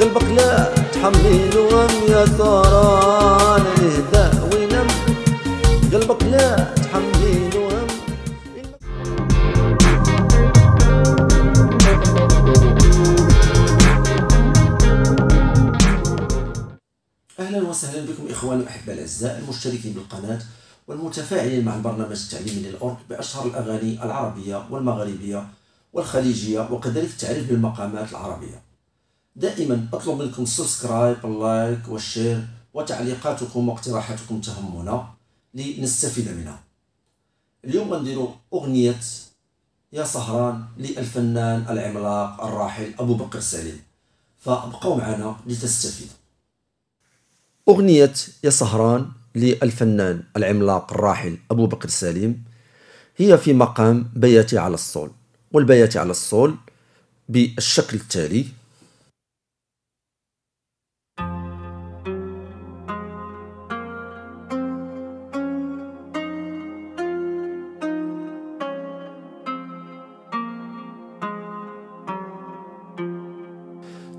قلبك لا تحمل وهم يا ثران الهدى وينم قلبك لا تحمل أهلا وسهلا بكم إخواني واحبائي الأعزاء المشتركين بالقناة والمتفاعلين مع البرنامج التعليمي للأورك بأشهر الأغاني العربية والمغربية. والخليجية وكذلك التعريف بالمقامات العربية. دائما أطلب منكم ال subscribe وال like وال share وتعليقاتكم واقتراحاتكم تهمنا لنستفيد منها. اليوم غنديروا أغنية يا سهران للفنان العملاق الراحل أبو بكر سالم. فابقوا معنا لتستفيدوا أغنية يا سهران للفنان العملاق الراحل أبو بكر سالم هي في مقام بياتي على الصول. والبياتي على الصول بالشكل التالي.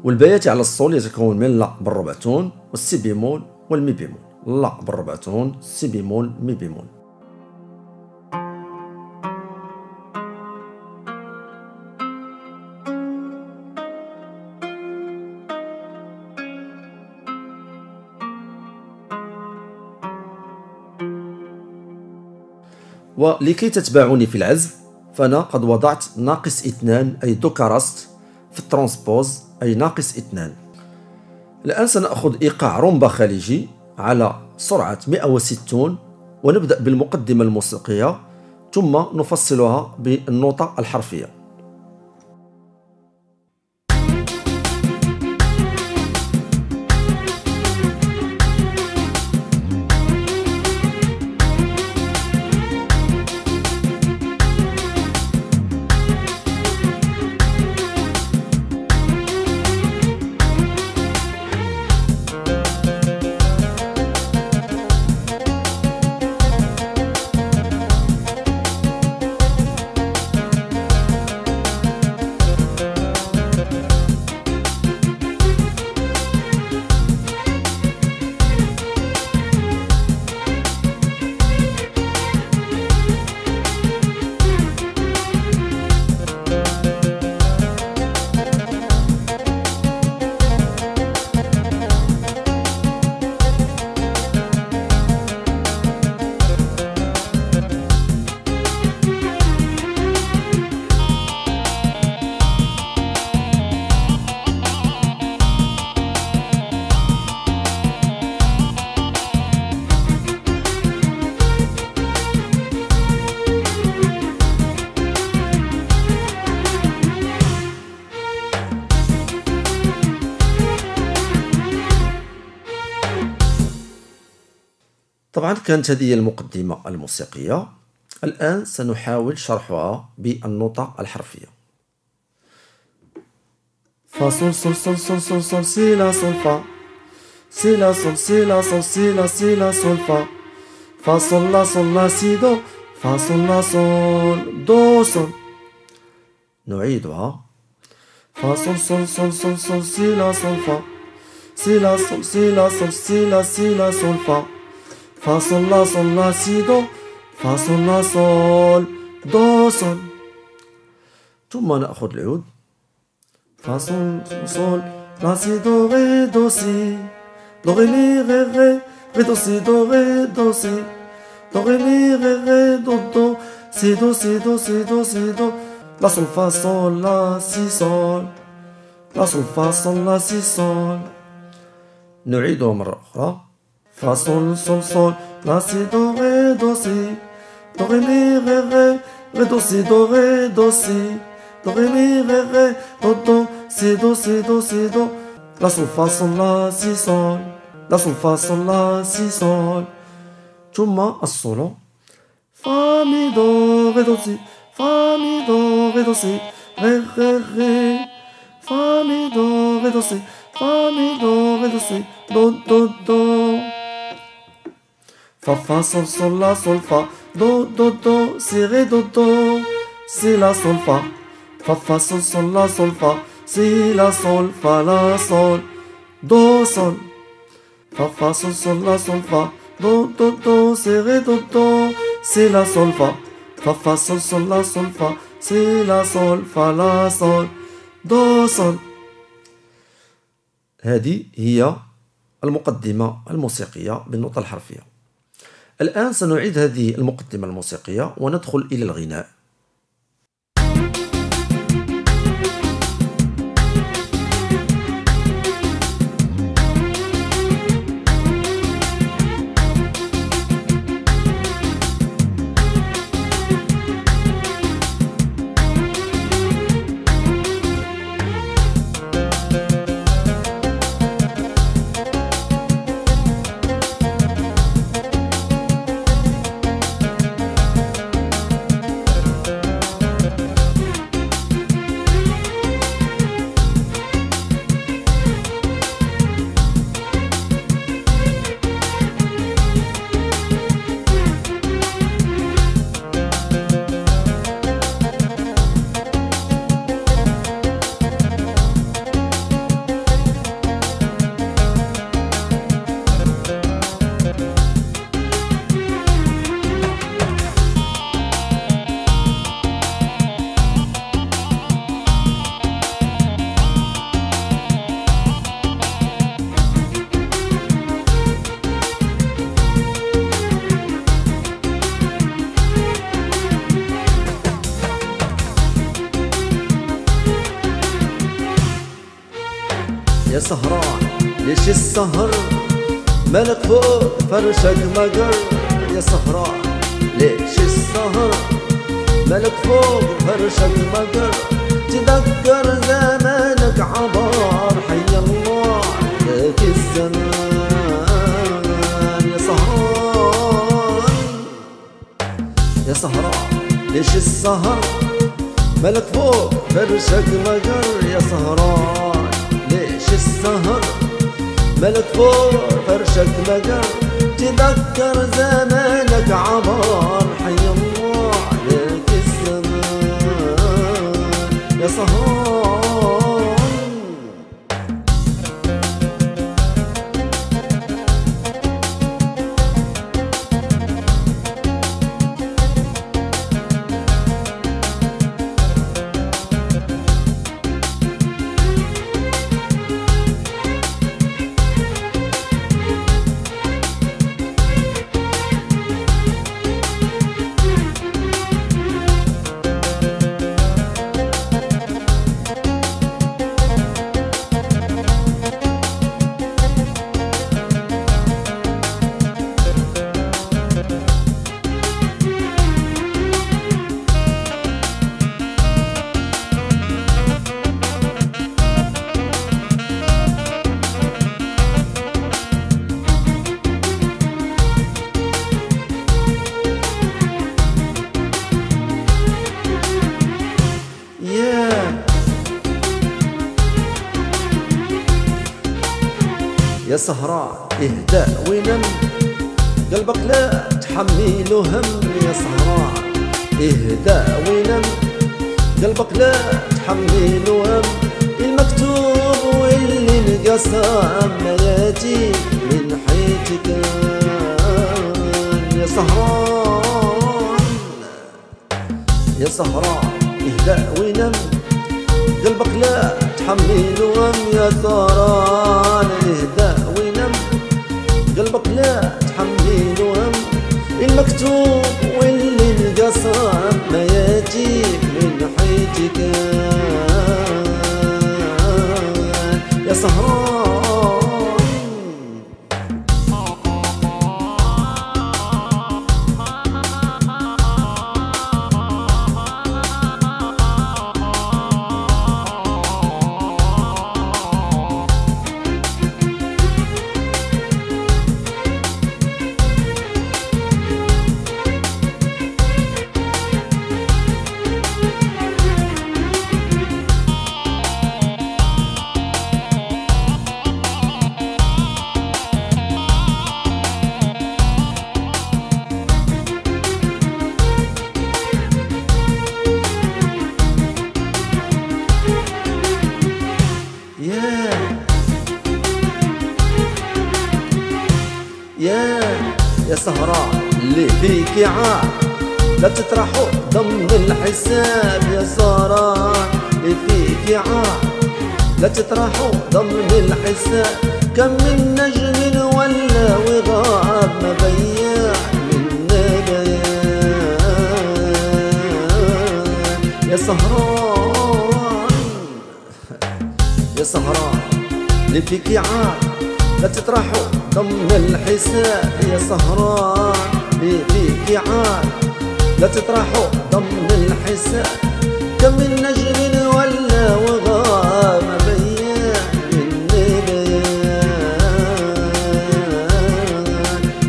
والبياتي على الصول يتكون من لا بالربع تون والسي بيمول والمي بيمول. لا بالربع ton سي bémol مي bémol. ولكي تتبعوني في العزف فأنا قد وضعت ناقص اثنان أي دوكاراست في ال transpose أي ناقص اثنان. الآن سنأخذ إيقاع رومبا خليجي على سرعة 160 ونبدأ بالمقدمة الموسيقية ثم نفصلها بالنوطة الحرفية. طبعا كانت هذه المقدمة الموسيقية الآن سنحاول شرحها بالنوطة الحرفية فا صول صول صول صول صول صول سي لا صول فا سي لا صول سي لا صول سي لا سي لا صول فا فا صول لا صول لا سي دو فا صول لا صول دو صول نعيدها فا صول صول صول صول صول سي لا صول فا سي لا صول سي لا صول سي لا سي لا صول فا فا صول لا صول لا سي دو فا صول لا صول دو صول ثم نأخذ العود فا صول لا سي دو ري دو سي دو ري مي ري ري ري دو سي دو ري دو سي دو ري مي ري ري دو دو سي دو سي دو سي دو سي دو لا صول فا صول لا سي صول لا صول فا صول لا سي صول نعيده مرة أخرى فا صول صول صول لا سي دو ري دو سي دو ري مي ري ري ري دو سي دو ري دو سي دو ري مي ري ري دو دو سي دو سي دو سي دو لا صول فا صول لا سي صول لا صول فا صول لا سي صول ثم الصولو فا مي دو ري دو سي فا مي دو ري دو سي ري ري ري فا مي دو ري دو سي فا مي دو ري دو سي دو دو دو Fa fa sol sol la sol fa do do do si ré do do si la sol fa fa fa sol sol la sol fa si la sol fa la sol do sol fa fa sol sol la sol fa do do do c'est ré do do c'est la sol fa fa fa sol sol la sol fa c'est la sol fa la sol do sol هذه هي المقدمة الموسيقية بالنقطة الحرفية الآن سنعيد هذه المقدمة الموسيقية وندخل إلى الغناء. سهران ليش السهر مالك فوق فرشك مقر يا سهران ليش السهر مالك فوق فرشك مقر تذكر زمانك عبار حي الله ذاك الزمان يا سهران يا سهران ليش السهر مالك فوق فرشك مقر يا سهران السهر ملك فوق فرشك مقر تذكر زمانك عبر. يا سهراء اهداء ونم قلبك لا تحمله هم يا سهراء اهداء ونم قلبك لا تحمله هم. المكتوب واللي انقسم مياتي من حيتك يا سهران يا سهران اهداء ونم قلبك لا تحمل وهم يا سهران قلبك لا تحمل وهم المكتوب سهران اللي فيك عار لا تطرحوا ضمن الحساب يا سهران اللي فيك عار لا تطرحوا ضمن الحساب كم من نجم ولا وغاب ما بيع منا بيان يا سهران يا سهران اللي فيك عار لا تطرحوا ضمن الحساب يا سهران اللي فيك عار. لا تطرحوا ضمن الحساب كم من نجم ولا وغاب بيان.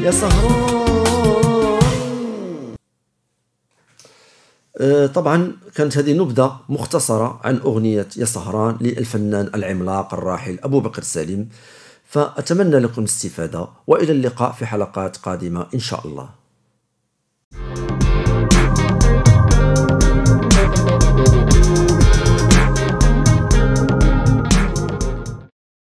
يا سهران آه، طبعا كانت هذه نبذة مختصرة عن أغنية يا سهران للفنان العملاق الراحل أبو بكر سالم. فأتمنى لكم الاستفادة وإلى اللقاء في حلقات قادمة إن شاء الله.